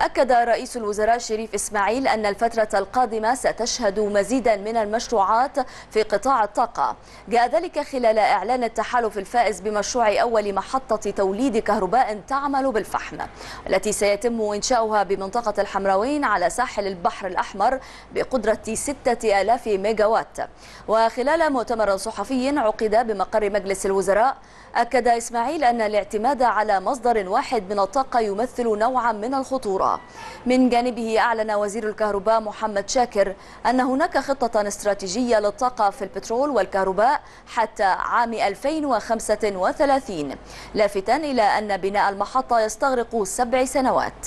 أكد رئيس الوزراء شريف إسماعيل أن الفترة القادمة ستشهد مزيدا من المشروعات في قطاع الطاقة. جاء ذلك خلال إعلان التحالف الفائز بمشروع أول محطة توليد كهرباء تعمل بالفحم التي سيتم إنشاؤها بمنطقة الحمراوين على ساحل البحر الأحمر بقدرة 6000 ميجاوات. وخلال مؤتمر صحفي عقد بمقر مجلس الوزراء أكد إسماعيل أن الاعتماد على مصدر واحد من الطاقة يمثل نوعا من الخطورة. من جانبه أعلن وزير الكهرباء محمد شاكر أن هناك خطة استراتيجية للطاقة في البترول والكهرباء حتى عام 2035 لافتا إلى أن بناء المحطة يستغرق سبع سنوات.